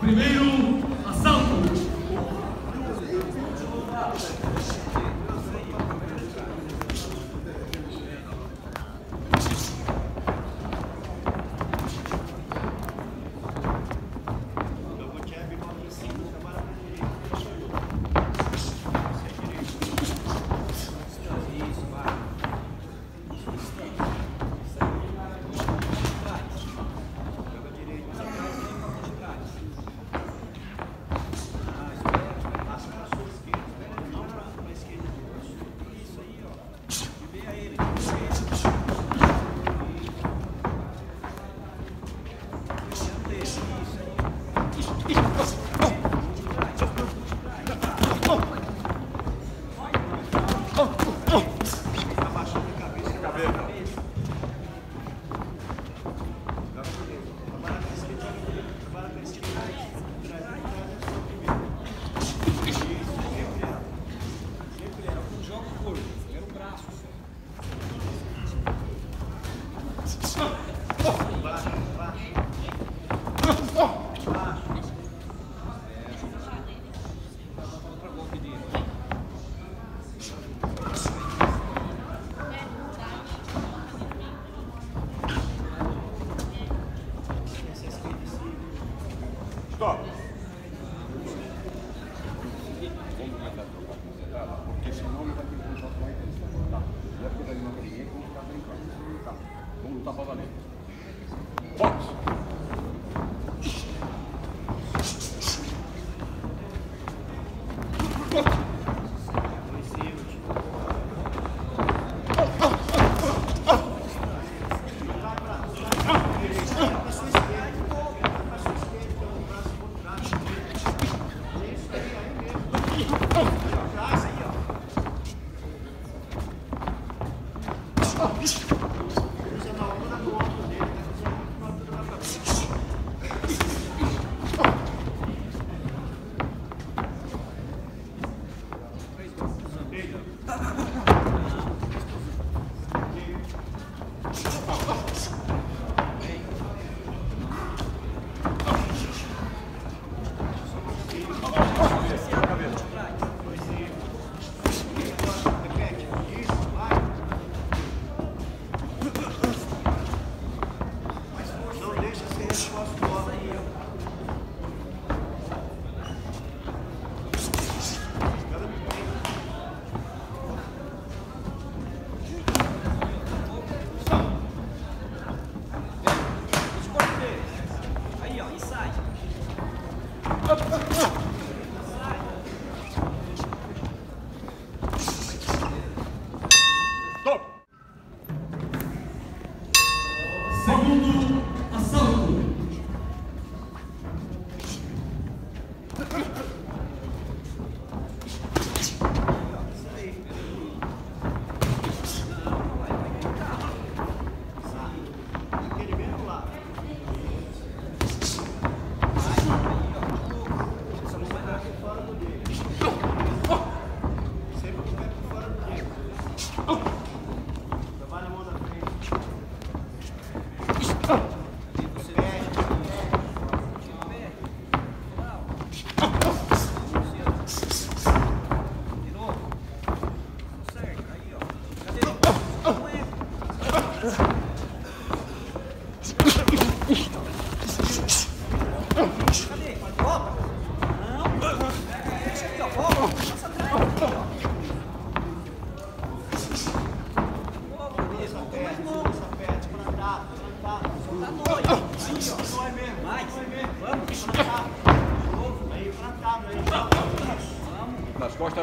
Primeiro Stop. Vamos porque senão ele vai ter que voltar para ele. Tá. Já porque daí não briguei, vamos ficar brincando. Vamos lutar para valer. Boxe! Oh.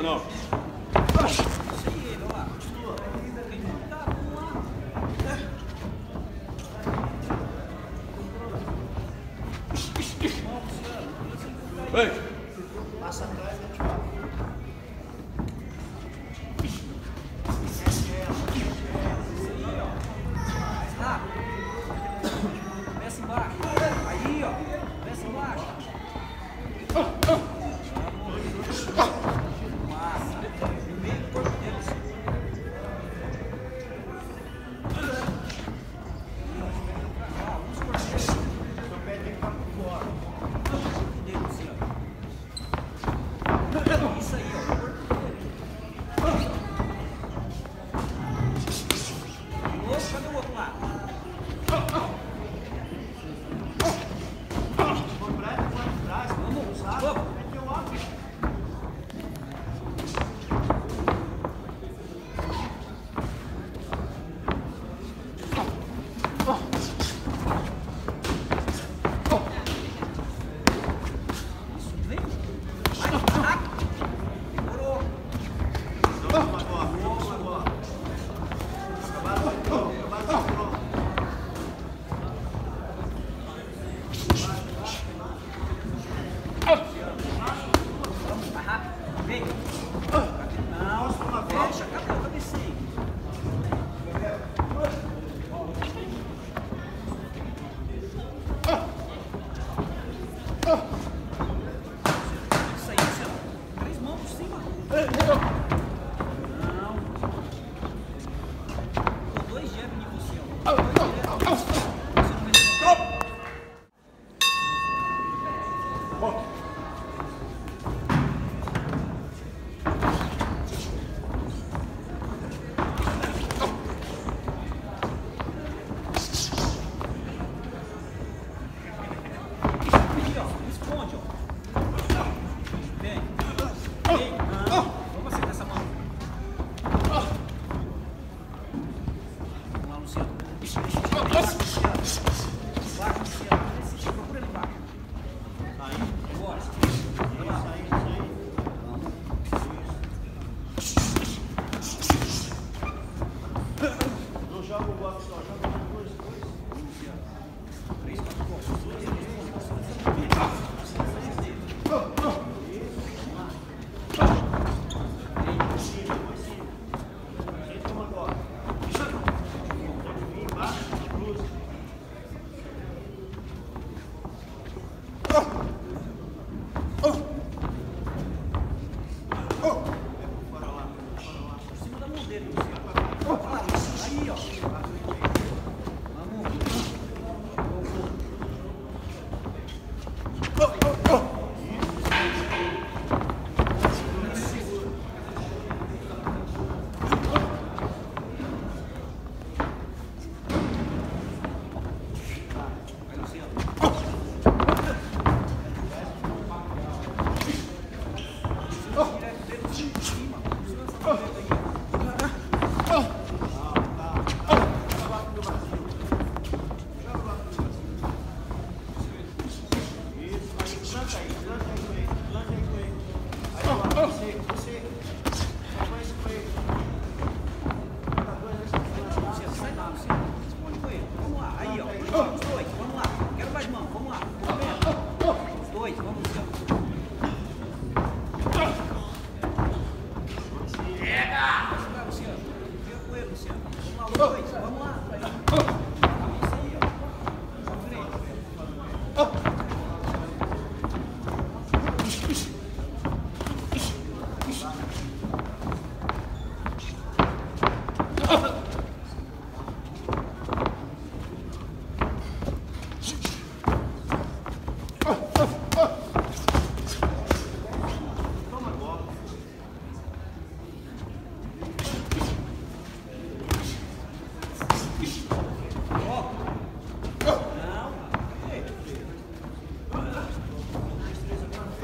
não. Ei! Passa atrás. Vamos lá,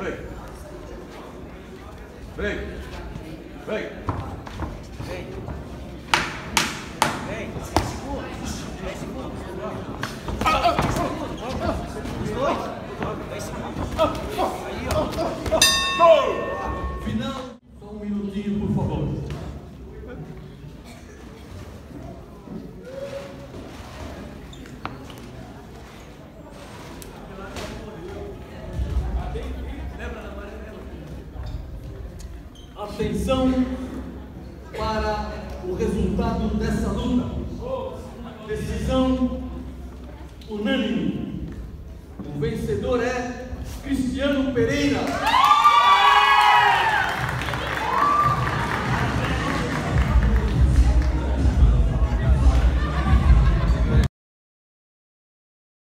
Vem. Vem. Vem. Vem. Vem. 10 segundos. 10 segundos. Vamos. 10 segundos. Vamos. Os dois. Vamos. 10 segundos. Aí, ó. Atenção para o resultado dessa luta. Decisão unânime. O vencedor é Cristiano Pereira.